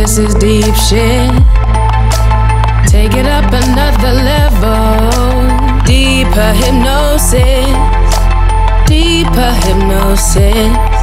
This is deep shit. Take it up another level. Deeper hypnosis. Deeper hypnosis.